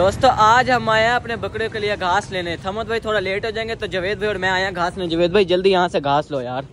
दोस्तों आज हम आए हैं अपने बकरे के लिए घास लेने। थमद भाई थोड़ा लेट हो जाएँगे तो जवेद भाई और मैं आया घास लेने। जवेद भाई जल्दी यहाँ से घास लो यार।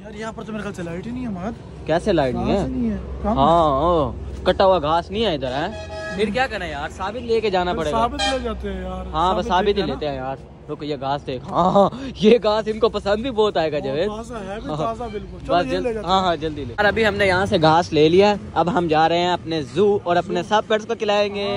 यार यहाँ पर तो मेरे ख्याल से लाइट ही नहीं है कैसे लाइट नहीं है? नहीं है। हाँ कटा हुआ घास नहीं है इधर है? फिर क्या करना यार? साबित लेके जाना पड़ेगा। साबित ले जाते हैं यार। हाँ बस साबित ही लेते हैं यार। रुको ये घास देख। हाँ ये घास इनको पसंद भी बहुत आएगा आना। जवेद। है हाँ। बस जल्द हाँ हाँ। जल्दी ले। अभी हमने यहाँ से घास ले लिया अब हम जा रहे हैं अपने जू और अपने सब पेट्स को खिलाएँगे।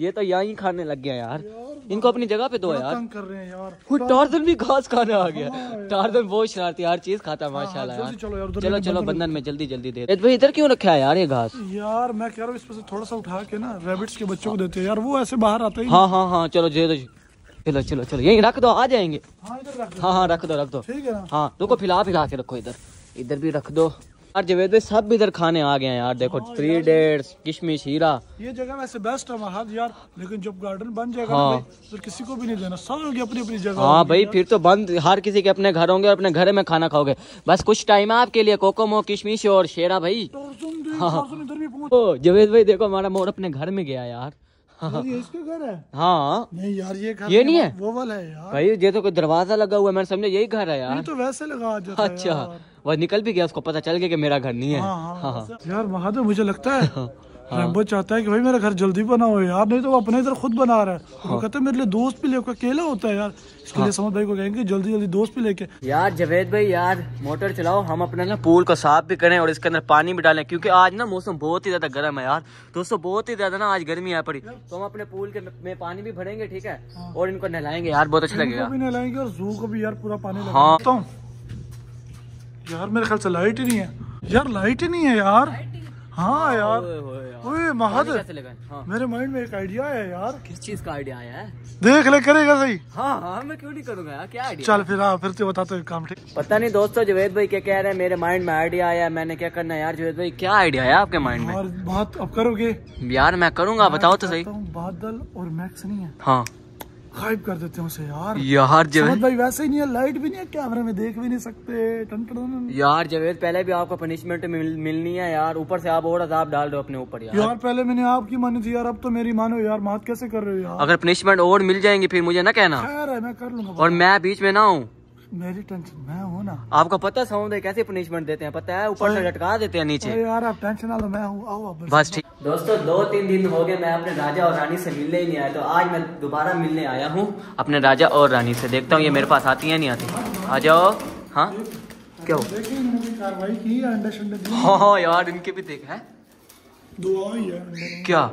ये तो यहाँ खाने लग गया यार। इनको अपनी जगह पे दो यार। कर रहे हैं यार। टार्जन भी घास खाने आ गया। हाँ टार्जन बहुत शरारती है, हर चीज़ खाता है माशाल्लाह यार। चलो यार, चलो चलो बंधन में जल्दी जल्दी दे भाई इधर क्यों रखा है यार ये घास? यार मैं कह रहा हूँ इस पर से थोड़ा सा उठा के ना रैबिट्स के बच्चों को देते हैं। यार वो ऐसे बाहर आते ही हाँ हाँ हाँ चलो दो चलो चलो चलो। यही रख दो आ जाएँगे। हाँ रख दो। हाँ हाँ रख दो रख दो। ठीक है हाँ रुको फ़िलहाल फ़िलहाल के रखो इधर। इधर भी रख दो। यार जवेद भाई सब इधर खाने आ गए हैं यार देखो हाँ थ्री डेट्स किशमिश हीरा। ये जगह वैसे बेस्ट है महाद यार लेकिन जब गार्डन बन जाएगा हाँ। फिर किसी को भी नहीं देना। सब की अपनी अपनी जगह हाँ भाई फिर तो बंद। हर किसी के अपने घर होंगे और अपने घर में खाना खाओगे। बस कुछ टाइम है आपके लिए कोकोमो किशमिश और शेरा भाई। हाँ। पहुँच ओ जवेद भाई देखो हमारा मोर अपने घर में गया यार। ये इसके घर है। हाँ। नहीं यार ये घर ये नहीं है? वो वाला है यार। भाई ये तो कोई दरवाज़ा लगा हुआ है मैंने समझा यही घर है यार। तो वैसे लगा जाता अच्छा वह निकल भी गया उसको पता चल गया कि मेरा घर नहीं है। हाँ हाँ हाँ यार तो मुझे लगता है। रैम्बो चाहता है कि भाई मेरा घर जल्दी बना हो यार नहीं तो वो अपने इधर खुद बना रहा है। हाँ। वो कहता है मेरे लिए दोस्त भी लेकर अकेला होता है यार। इसके हाँ। लिए समझ भाई को कहेंगे जल्दी जल्दी दोस्त भी लेके। यार जवेद भाई यार मोटर चलाओ हम अपने ना पूल को साफ़ भी करें और इसके अंदर पानी भी डालें क्योंकि आज ना मौसम बहुत ही ज़्यादा गर्म है यार। दोस्तों बहुत ही ज़्यादा ना आज गर्मी आ पड़ी। तो हम अपने पूल के में पानी भी भरेंगे ठीक है? और इनको नहलाएँगे यार बहुत अच्छा लगेगा। भी नहलाएँगे और जू को भी यार पूरा पानी हाँ। हूँ यार मेरे ख्याल से लाइट ही नहीं है। यार लाइट ही नहीं है यार। हाँ यार। ओए महादेव। कैसे लगाएँ? हाँ। मेरे माइंड में एक आइडिया है यार। किस चीज़ का आइडिया आया है? देख ले करेगा सही। हाँ हाँ मैं क्यों नहीं करूँगा यार? क्या आइडिया चल फिर हाँ फिर तो बताते हैं काम ठीक। पता नहीं दोस्तों जवेद भाई क्या कह रहे हैं मेरे माइंड में आइडिया आया है। मैंने क्या करना है यार जवेद भाई क्या आइडिया है आपके माइंड में? बात अब करोगे? यार मैं करूँगा बताओ तो सही। बादल और मैक्स नहीं है। हाँ। गायब कर देते हैं उसे यार। यार जवेद भाई वैसे ही नहीं है लाइट भी नहीं है कैमरे में देख भी नहीं सकते टन टन टन। यार जवेद पहले भी आपको पनिशमेंट मिल, मिलनी है यार। ऊपर से आप और अजाब डाल रहे हो अपने ऊपर यार। यार पहले मैंने आपकी मानी थी यार अब तो मेरी मानो यार मात कैसे कर रहे हो यार? अगर पनिशमेंट और मिल जाएँगी फिर मुझे ना कहना। खैर है मैं कर लूँगा और मैं बीच में ना हूँ। मेरी टेंशन मैं हूँ ना। आपको पता है कैसे पनिशमेंट देते हैं? पता है ऊपर से लटका देते हैं नीचे। यार आप टेंशन ना लो मैं हूँ बस। ठीक। दोस्तों दो तीन दिन हो गए मैं अपने राजा और रानी से मिलने ही नहीं आया तो आज मैं दोबारा मिलने आया हूँ अपने राजा और रानी से। देखता हूँ ये मेरे पास आती है नहीं आती। आ जाओ। हाँ? क्या हो है हाँ यार इनके भी देख है। क्या?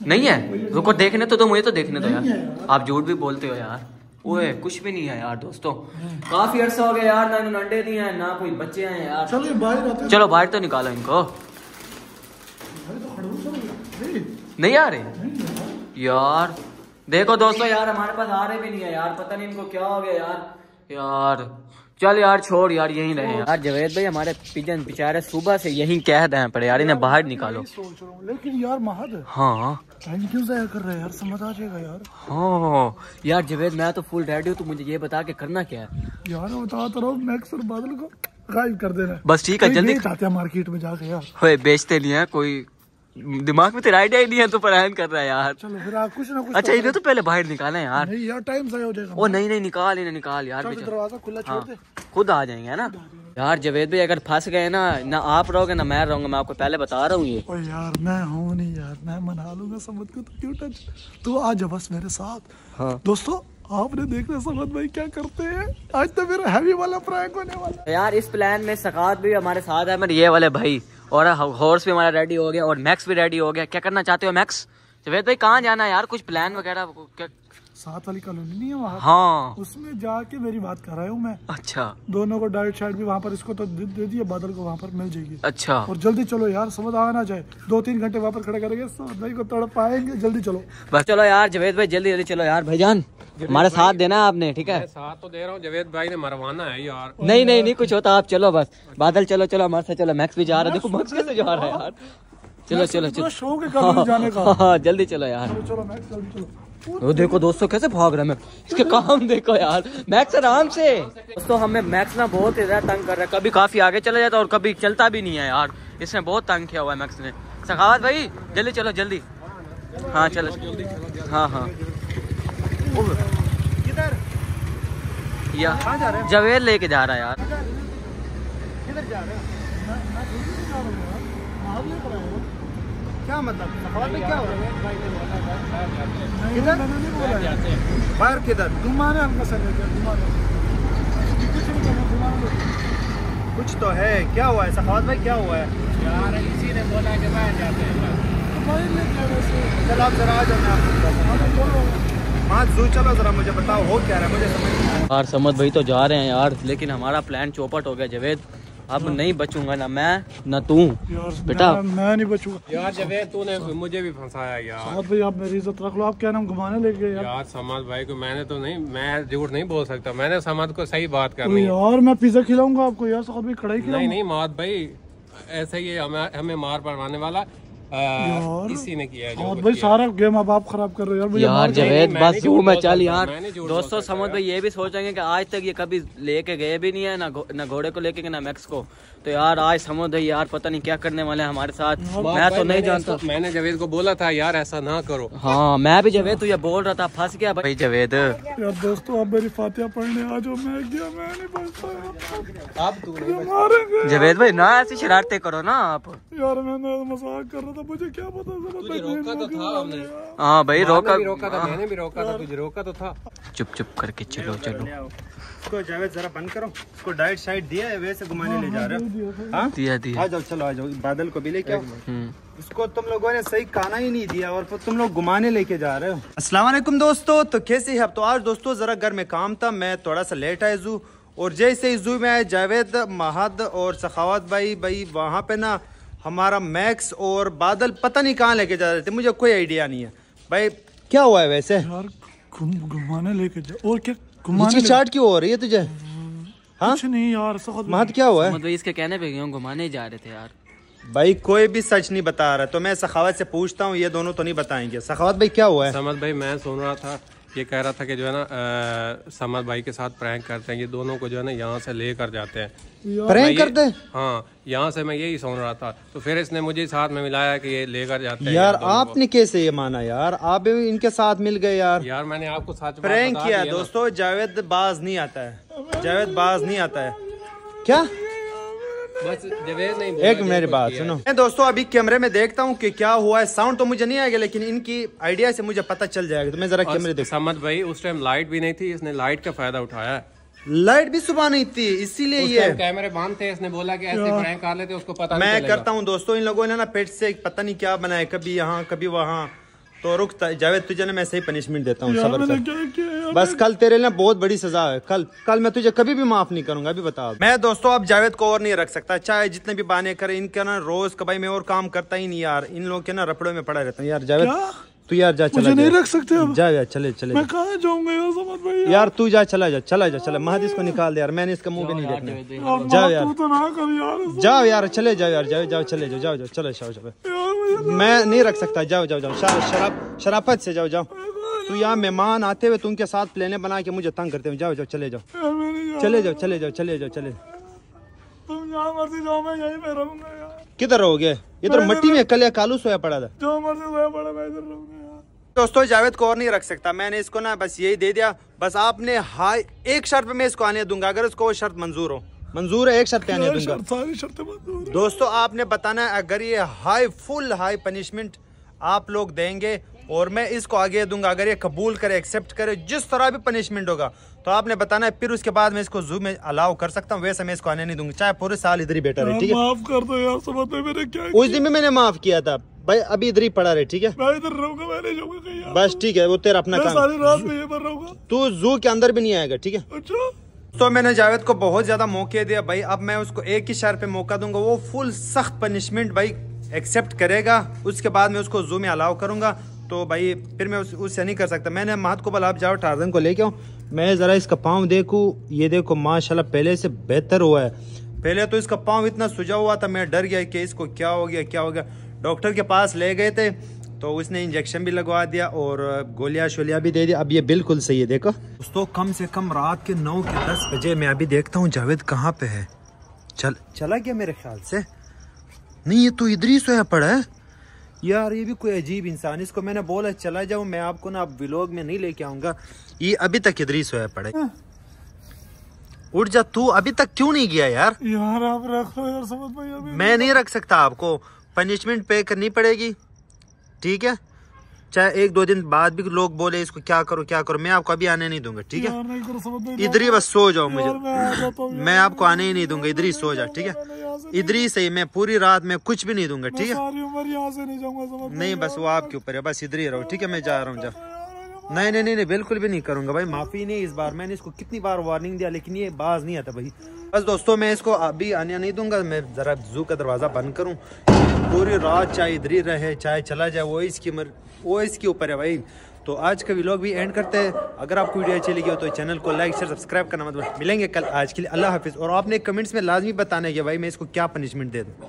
नहीं है? रुको देखने तो दो मुझे तो देखने दो यार। आप झूठ भी बोलते हो यार। ओए कुछ भी नहीं है यार दोस्तों। काफ़ी अरसा हो गया यार ना इन्होंने अंडे दिए हैं ना कोई बच्चे हैं यार। चलो बाहर चलो बाहर तो निकालो इनको। तो नहीं। आ रहे? नहीं यार। यार देखो दोस्तों यार हमारे पास आ रहे भी नहीं है यार पता नहीं इनको क्या हो गया यार। यार चल यार छोड़ यार यहीं रहे यार जवेद भाई हमारे पिजन बेचारे सुबह से यहीं कह रहे हैं पड़े यार इन्हें बाहर निकालो। सोच रहा हूँ लेकिन यार महद हाँ। टाइम क्यों जाया कर रहे हैं यार? समझ आ जाएगा यार। हाँ। यार जवेद मैं तो फुल रेडी हूँ तू मुझे ये बता के करना क्या है। यार मैं बता तो रहा हूँ मैक्स और बादल को गायब कर देना बस ठीक है जल्दी हैं मार्केट में जाके यार। बेचते नहीं है कोई दिमाग में तेरा आइडिया ही नहीं है तू पलायन कर रहा है यार। चलो फिर आप कुछ ना कुछ अच्छा इन्हें तो पहले बाहर निकाला है यार। नहीं यार टाइम जाया हो जाएगा। ओ नहीं नहीं निकाल इन्हें निकाल यार दरवाज़ा खुला छोड़ हाँ दे। खुद आ जाएँगे है ना? यार जवेद भाई अगर फंस गए ना ना आप रहोगे ना मैं रहूँगा मैं आपको पहले बता रहा हूँ ये। ओ यार मैं हूँ नहीं यार मैं मना लूँगा समझ को तो क्यों टच तू आ जा बस मेरे साथ। हाँ। दोस्तों आपने देख रहे समझ भाई क्या करते हैं? आज तो मेरा हैवी वाला प्रैंक होने वाला तो यार इस प्लान में सकात भी हमारे साथ है मेरे ये वाले भाई और हॉर्स भी हमारा रेडी हो गया और मैक्स भी रेडी हो गया। क्या करना चाहते हो मैक्स जवेद भाई कहाँ जाना है यार? कुछ प्लान वगैरह क्या? साथ वाली कॉलोनी नहीं है वहाँ? हाँ। उसमें जाके मेरी बात कर रहा हूँ मैं। अच्छा। दोनों को डाइट शाइट भी वहाँ पर इसको तो दे, दे दिया बादल को वहाँ पर मिल जाएगी। अच्छा। और जल्दी चलो यार समझ आना जाए। दो तीन घंटे वहाँ पर खड़े करेंगे भाई को तड़ पाएँगे जल्दी चलो। बस चलो यार जवेद भाई जल्दी जल्दी चलो यार भाईजान। हमारे साथ देना है आपने ठीक है? साथ तो दे रहा हूँ जवेद भाई ने मरवाना है यार। नहीं नहीं नहीं कुछ होता आप चलो बस। बादल चलो चलो हमारे साथ चलो मैक्स भी जा रहा है। देखो मैक्स कैसे जा रहा है यार। चलो चलो चलो। है कॉलोनी जाने का। हाँ जल्दी चलो यार। चलो चलो मैक्स चलो। वो देखो दोस्तों कैसे भाग रहा है मैक्स इसके काम देखो यार। मैक्स आराम से। दोस्तों हमें मैक्स ना बहुत ही ज़्यादा तंग कर रहा है। कभी काफ़ी आगे चला जाता है और कभी चलता भी नहीं है यार। इसने बहुत तंग किया हुआ है मैक्स ने। सखावत भाई जल्दी चलो जल्दी। हाँ चलो। हाँ हाँ। किधर या। कहाँ जा रहे हो? जवेद लेके जा रहा है यार। किधर जा रहे हो। क्या मतलब? क्या हो रहा है? किधर? बाहर किधर? घुमाने हमको सर कुछ तो है। क्या हुआ है? सफावत भाई क्या हुआ है? यार इसी ने बोला कि बाहर जाते हैं। चलो आप जरा आ जाओ मैं आपको बताता हूँ हाँ जू चलो जरा मुझे बताओ हो क्या रहा है? मुझे समझ नहीं आ रहा। यार समझ भाई तो जा रहे हैं यार लेकिन हमारा प्लान चौपट हो गया जवेद। अब नहीं बचूँगा ना मैं ना तू। बेटा। मैं, नहीं बचूँगा। यार जवेद तूने मुझे भी फंसाया यार। साहब भाई आप मेरी इज़्ज़त रख लो आप क्या नाम घुमाने लेके गए यार? यार समाज भाई को मैंने तो नहीं मैं झूठ नहीं बोल सकता मैंने समाज को सही बात करनी है। यार मैं पिज्जा खिलाऊँगा आपको यार साहब भाई कढ़ाई नहीं खिलाऊँगा। नहीं मात भाई ऐसे ही हमें हमें मार पड़वाने वाला। इसी ने किया जो भाई सारा गेम अब आप खराब कर रहे हो यार मुझे यार जवेद मैं बस तू मैं चल यार। मैं दोस्तों समझ भाई ये भी सोचेंगे कि आज तक ये कभी लेके गए भी नहीं है ना ना घोड़े को लेके ना मैक्स को। तो यार आज समझ भाई यार पता नहीं क्या करने वाले हैं हमारे साथ। मैं तो नहीं जानता। मैंने जवेद को बोला था यार ऐसा ना करो। हाँ मैं भी जवेद तू ये बोल रहा था फंस गया भाई। जवेद। यार दोस्तों आप मेरी फातिहा पढ़ने आ जाओ मैं गया मैं नहीं बच पाया। आप तू जवेद भाई ना ऐसी शरारतें करो ना आप। यार मैंने मज़ाक कर रहा था मुझे क्या पता समझ भाई रोका तो था हमने। हाँ भाई रोका भी रोका था मैंने भी रोका था तुझे रोका तो था। चुप चुप करके चलो चलो। इसको जावेद जरा बंद करो। इसको डाइट शाइट दिया है वैसे घुमाने ले जा रहे हो। हाँ? दिया दिया। आ जाओ चलो आ जाओ बादल को भी लेके आओ। हम्म। इसको तुम लोगों ने सही खाना ही नहीं दिया और फिर तुम लोग घुमाने लेके जा रहे हो। अस्सलाम वालेकुम दोस्तों तो कैसे हैं आप? तो आज दोस्तों जरा घर में काम था मैं थोड़ा सा लेट आया जू और जैसे ही जू में आए जावेद महद और सखावत भाई भाई वहाँ पे ना हमारा मैक्स और बादल पता नहीं कहाँ लेके जा रहे थे मुझे कोई आइडिया नहीं है। भाई क्या हुआ है वैसे? यार घुमाने लेके जा और क्या? घुमाने चाट क्यों हो रही है तुझे? हाँ? कुछ नहीं यार महद क्या हुआ है? समझ भाई इसके कहने पे क्यों घुमाने जा रहे थे यार। भाई कोई भी सच नहीं बता रहा तो मैं सखावत से पूछता हूँ ये दोनों तो नहीं बताएँगे। सखावत भाई क्या हुआ है? समझ भाई मैं सुन रहा था। ये कह रहा था कि जो है ना समद भाई के साथ प्रैंक करते हैं। ये दोनों को जो है ना यहाँ से लेकर जाते हैं। प्रैंक करते हैं? हाँ यहाँ से मैं यही सुन रहा था। तो फिर इसने मुझे साथ में मिलाया कि ये लेकर जाते हैं यार आपने कैसे ये माना यार? आप भी इनके साथ मिल गए यार। यार मैंने आपको साथ प्रैंक किया। दोस्तों जावेद बाज नहीं आता है। जावेद बाज नहीं आता है। क्या? बस नहीं एक मेरी बात सुनो। मैं दोस्तों अभी कैमरे में देखता हूँ कि क्या हुआ है। साउंड तो मुझे नहीं आएगा लेकिन इनकी आइडिया से मुझे पता चल जाएगा। तो मैं जरा कैमरे देख भाई उस टाइम लाइट भी नहीं थी इसने लाइट का फ़ायदा उठाया है। लाइट भी सुबह नहीं थी इसीलिए ये कैमरे बंद थे इसने बोला कि ऐसे प्रैंक कर लेते उसको पता मैं करता हूँ दोस्तों इन लोगों ने ना पेट से पता नहीं क्या बनाया कभी यहाँ कभी वहाँ। तो रुक ता- जावेद तुझे ना मैं सही पनिशमेंट देता हूँ सबर कर बस कल तेरे लिए बहुत बड़ी सजा है कल कल मैं तुझे कभी भी माफ़ नहीं करूँगा अभी बता मैं दोस्तों अब जावेद को और नहीं रख सकता चाहे जितने भी बहाने करे इनका ना रोज का भाई मैं और काम करता ही नहीं यार इन लोग के ना रपड़ों में पड़ा रहता हूँ यार जावेद तू यार जा चला नहीं रख सकते अब जा यार चले चले मैं। कहाँ जाऊँगा यार समझ भाई यार तू जा चला जा चला जा चला महद इसको निकाल दे यार मैंने इसका मुँह भी नहीं देखना जाओ यार। तू तो ना कर यार जाओ यार चले जाओ यार जाओ जाओ चले जाओ जाओ जाओ चलो जाओ मैं नहीं रख सकता। जाओ जाओ जाओ। शरा- शराब शराफत से जाओ जाओ। तू यहाँ मेहमान आते हुए तुम के साथ प्लेने बना के मुझे तंग करते हुए जाओ जाओ चले जाओ। चले जाओ चले जाओ चले जाओ चले तुम जहाँ मर्ज़ी जाओ मैं यहीं पे रहूँगा किधर रहोगे? इधर मट्टी में कल या कालू सोया पड़ा था। जो मर्ज़ी सोया पड़ा मैं इधर रहूँगा दोस्तों जावेद को और नहीं रख सकता। मैंने इसको ना बस यही दे दिया। बस आपने हाई एक शर्त पे मैं इसको आने दूँगा। अगर उसको वो शर्त मंजूर हो। मंजूर है एक शर्त आने दूँगा सारी शर्तें मंजूर। दोस्तों आपने बताना है अगर ये हाई फुल हाई पनिशमेंट आप लोग देंगे और मैं इसको आगे दूँगा अगर ये कबूल करे एक्सेप्ट करे जिस तरह भी पनिशमेंट होगा तो आपने बताना है फिर उसके बाद मैं इसको जू में अलाउ कर सकता हूँ वैसे मैं इसको आने नहीं दूँगा। चाहे पूरे साल इधर ही बैठा रहे ठीक है? माफ़ कर दो यार समझ में मैंने क्या उस दिन भी मैंने माफ़ किया था। भाई अभी इधर ही पड़ा रहे ठीक है? मैं इधर रहूँगा मैं नहीं जाऊँगा बस ठीक है वो तेरा अपना काम। सारी रात में ये पर रहूँगा। तू जू के अंदर भी नहीं आएगा ठीक है? अच्छा? तो मैंने जावेद को बहुत ज़्यादा मौके दिया भाई अब मैं उसको एक ही शहर पे मौका दूँगा वो फुल सख्त पनिशमेंट भाई एक्सेप्ट करेगा उसके बाद मैं उसको जू में अलाउ करूँगा। तो भाई फिर मैं उस, उससे नहीं कर सकता। मैंने महत को बोला आप जाओ टार्जन को लेके आओ मैं जरा इसका पाँव देखूँ ये देखो माशाल्लाह पहले से बेहतर हुआ है। पहले तो इसका पाँव इतना सुजा हुआ था मैं डर गया कि इसको क्या हो गया क्या हो गया। डॉक्टर के पास ले गए थे तो उसने इंजेक्शन भी लगवा दिया और गोलियाँ शोलियाँ भी दे दी। अब ये बिल्कुल सही है देखो। दोस्तों कम से कम रात के नौ के दस बजे मैं अभी देखता हूँ जावेद कहाँ पे है। चल चला गया मेरे ख्याल से। नहीं ये तो इधर ही सोया पड़ा है। यार ये भी कोई अजीब इंसान इसको मैंने बोला चला जाऊँ मैं आपको ना अब व्लॉग में नहीं लेके आऊँगा। ये अभी तक इधर ही सोया पड़े उठ जा तू अभी तक क्यों नहीं गया यार? यार आप रखो यार समझ भाई मैं नहीं रख सकता आपको। पनिशमेंट पे करनी पड़ेगी। ठीक है? चाहे एक दो दिन बाद भी लोग बोले इसको क्या करो क्या करो मैं आपको अभी आने नहीं दूँगा ठीक है? इधर ही बस सो जाओ मुझे। मैं आपको आने ही नहीं दूँगा इधर ही सो जा ठीक है? इधर ही सही मैं पूरी रात में कुछ भी नहीं दूँगा ठीक है? नहीं बस वो आपके ऊपर है बस इधर ही रहो ठीक है? मैं जा रहा हूँ जा। नहीं नहीं नहीं बिल्कुल भी नहीं करूँगा भाई माफ़ी नहीं इस बार मैंने इसको कितनी बार वार्निंग दिया लेकिन ये बाज नहीं आता भाई। बस दोस्तों मैं इसको अभी आने नहीं दूँगा मैं जरा जू का दरवाज़ा बंद करूँ पूरी रात चाहे इधर ही रहे चाहे चला जाए, वो इसकी मर, वो इसके ऊपर है भाई। तो आज का व्लॉग भी एंड करते हैं। अगर आपको वीडियो अच्छी लगी हो तो चैनल को लाइक शेयर सब्सक्राइब करना मत मिलेंगे कल आज के लिए। अल्लाह हाफिज। और आपने कमेंट्स में लाजमी बताना है कि भाई मैं इसको क्या पनिशमेंट दे दूँ।